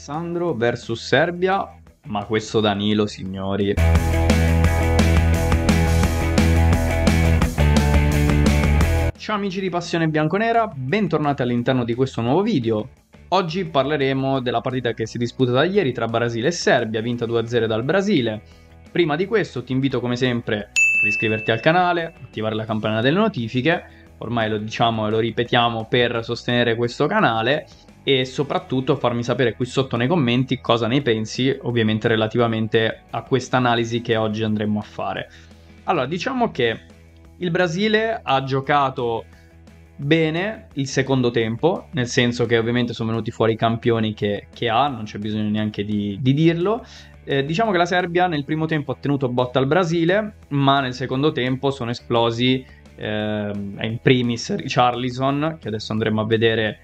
Alessandro versus Serbia, ma questo Danilo, signori. Ciao amici di Passione Bianconera, bentornati all'interno di questo nuovo video. Oggi parleremo della partita che si è disputata ieri tra Brasile e Serbia, vinta 2-0 dal Brasile. Prima di questo ti invito come sempre ad iscriverti al canale, attivare la campanella delle notifiche, ormai lo diciamo e lo ripetiamo per sostenere questo canale e soprattutto farmi sapere qui sotto nei commenti cosa ne pensi, ovviamente relativamente a questa analisi che oggi andremo a fare. Allora, diciamo che il Brasile ha giocato bene il secondo tempo, nel senso che ovviamente sono venuti fuori i campioni che, che ha, non c'è bisogno neanche di, di dirlo. Eh, diciamo che la Serbia nel primo tempo ha tenuto botta al Brasile, ma nel secondo tempo sono esplosi eh, in primis Richarlison, che adesso andremo a vedere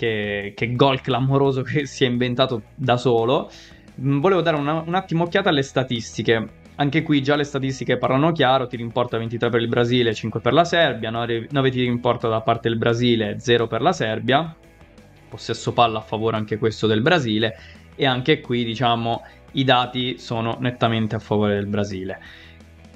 che, che gol clamoroso che si è inventato da solo. Mm, volevo dare una, un attimo occhiata alle statistiche. Anche qui già le statistiche parlano chiaro, tiri in porta 23 per il Brasile, 5 per la Serbia, 9, 9 tiri in porta da parte del Brasile, 0 per la Serbia, possesso palla a favore anche questo del Brasile e anche qui diciamo i dati sono nettamente a favore del Brasile.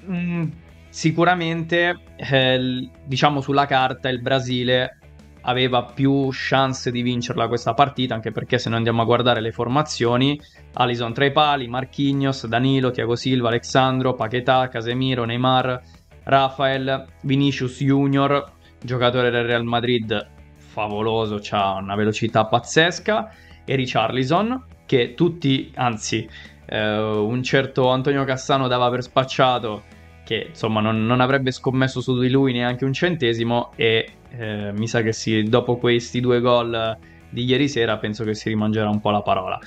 Mm, sicuramente eh, diciamo sulla carta il Brasile aveva più chance di vincerla questa partita, anche perché se noi andiamo a guardare le formazioni, Alison tra i pali, Marquinhos, Danilo, Thiago Silva, Alexandro, Paquetà, Casemiro, Neymar, Rafael, Vinicius Junior, giocatore del Real Madrid favoloso, ha una velocità pazzesca, e Richarlison, che tutti, anzi, eh, un certo Antonio Cassano dava per spacciato che insomma non, non, avrebbe scommesso su di lui neanche un centesimo e eh, mi sa che sì, dopo questi due gol di ieri sera penso che si rimangerà un po' la parola.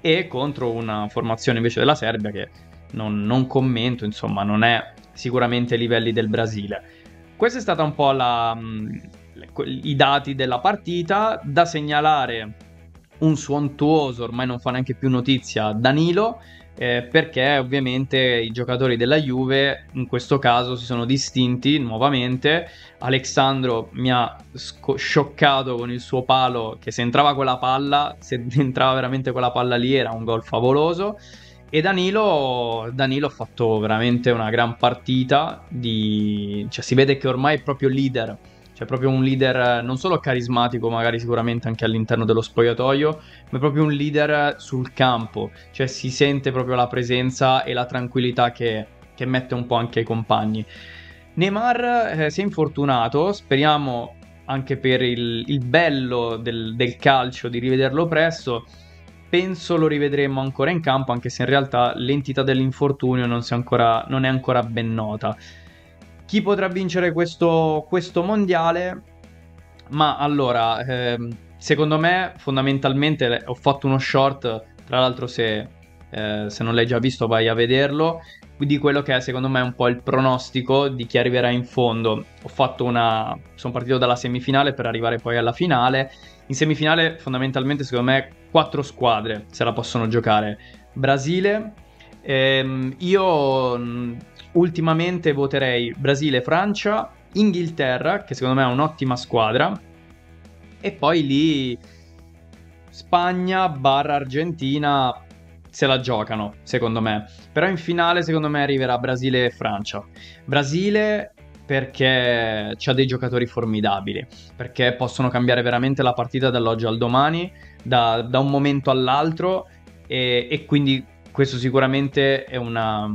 E contro una formazione invece della Serbia che non, non commento, insomma non è sicuramente ai livelli del Brasile. Questa è stata un po' la, mh, i dati della partita, da segnalare un suontuoso, ormai non fa neanche più notizia, Danilo, eh, perché ovviamente i giocatori della Juve in questo caso si sono distinti nuovamente. Alexandro mi ha sco- scioccato con il suo palo, che se entrava quella palla, se entrava veramente quella palla lì era un gol favoloso. E Danilo, Danilo ha fatto veramente una gran partita, di... cioè, si vede che ormai è proprio leader cioè proprio un leader non solo carismatico, magari sicuramente anche all'interno dello spogliatoio, ma proprio un leader sul campo, cioè si sente proprio la presenza e la tranquillità che, che mette un po' anche ai compagni. Neymar eh, si è infortunato, speriamo anche per il, il bello del, del calcio di rivederlo presto, penso lo rivedremo ancora in campo, anche se in realtà l'entità dell'infortunio non, ancora, non è ancora ben nota. Chi potrà vincere questo, questo mondiale? Ma allora, ehm, secondo me fondamentalmente ho fatto uno short, tra l'altro se, eh, se non l'hai già visto vai a vederlo, di quello che è secondo me un po' il pronostico di chi arriverà in fondo. Ho fatto una... sono partito dalla semifinale per arrivare poi alla finale. In semifinale fondamentalmente secondo me quattro squadre se la possono giocare. Brasile, ehm, io ultimamente voterei Brasile, Francia, Inghilterra, che secondo me è un'ottima squadra, e poi lì Spagna barra Argentina se la giocano, secondo me. Però in finale, secondo me, arriverà Brasile e Francia. Brasile perché ha dei giocatori formidabili, perché possono cambiare veramente la partita dall'oggi al domani, da, da un momento all'altro, e, e quindi questo sicuramente è una,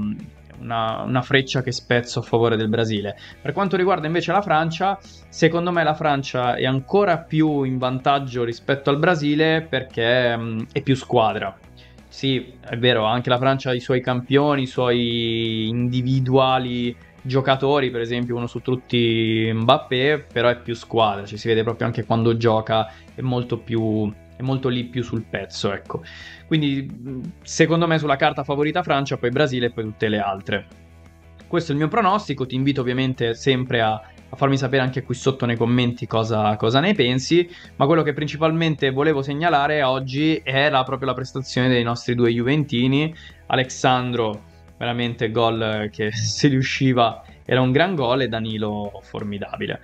una, una, freccia che spezzo a favore del Brasile. Per quanto riguarda invece la Francia, secondo me la Francia è ancora più in vantaggio rispetto al Brasile perché mh, è più squadra. Sì, è vero, anche la Francia ha i suoi campioni, i suoi individuali giocatori, per esempio uno su tutti Mbappé, però è più squadra, ci si vede proprio anche quando gioca, è molto più è molto lì più sul pezzo, ecco. Quindi secondo me sulla carta favorita Francia, poi Brasile e poi tutte le altre. Questo è il mio pronostico, ti invito ovviamente sempre a, a farmi sapere anche qui sotto nei commenti cosa, cosa, ne pensi, ma quello che principalmente volevo segnalare oggi era proprio la prestazione dei nostri due Juventini, Alexandro veramente gol che se riusciva era un gran gol e Danilo formidabile.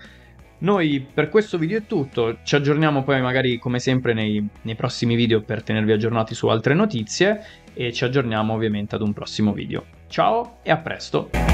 Noi per questo video è tutto, ci aggiorniamo poi magari come sempre nei, nei prossimi video per tenervi aggiornati su altre notizie e ci aggiorniamo ovviamente ad un prossimo video. Ciao e a presto!